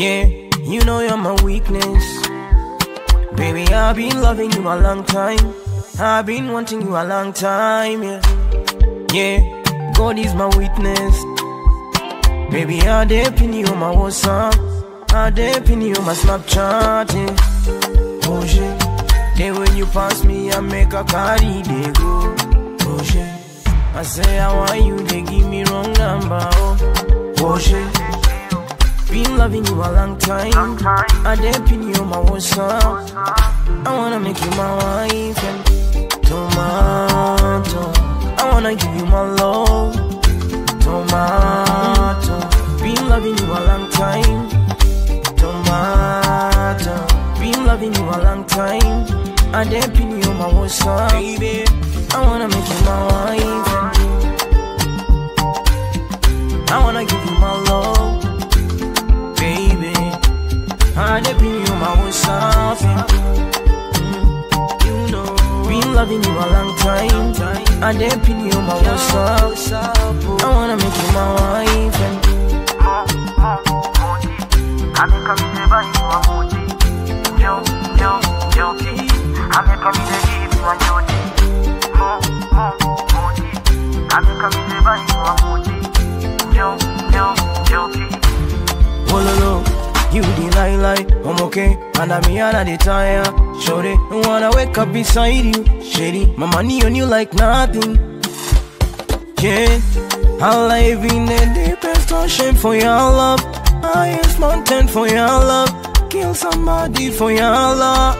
are my weakness. Baby, I've been loving you a long time. I've been wanting you a long time, yeah. Yeah, God is my witness. Baby, I depend you my WhatsApp. I depend you my Snapchat, yeah. Oh shit. Then when you pass me, I make a carry, they go. Oh shit. I say I want you, they give loving you a long time. I depend you my WhatsApp. I wanna make you my wife and tomato. I wanna give you my love, tomato. Been loving you a long time, tomato. Been loving you a long time. I depend you my WhatsApp, baby. I wanna make you my wife. I wanna give you my love, I depend you my. And you know, been loving you a long time. I depend you on my WhatsApp. I you the lie I'm okay, and I'm here at the tire. Shorty, I wanna wake up beside you. Shady, my money on you like nothing. Yeah, I live in the deepest ocean for your love. Highest mountain for your love. Kill somebody for your love.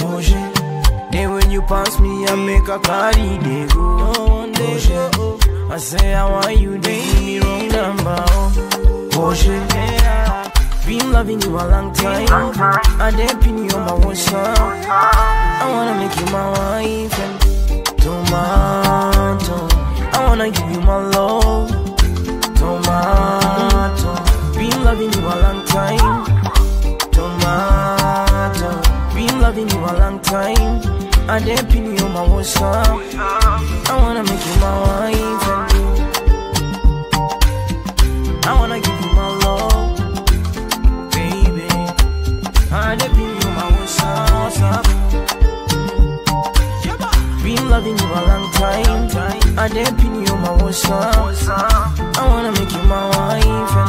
Oh shit. Then when you pass me, I make a carry, they go. Oh shit. I say I want you, they give me wrong number. Oh, oh shit. Been loving you a long time. Oh. I depend you on my oh. WhatsApp. I wanna make you my wife tomato. Oh. I wanna give you my love, tomato. Been loving you a long time, tomato. Been loving you a long time. I depend you on my WhatsApp. I wanna make you my wife and I wanna give you my love, baby. I depend you on my WhatsApp. Been loving you a long time. I depend you on my WhatsApp. I wanna make you my wife.